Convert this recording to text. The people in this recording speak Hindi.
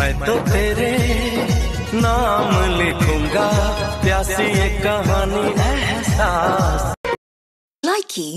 मैं तो तेरे नाम लिखूँगा प्यासी ये कहानी एहसास Likey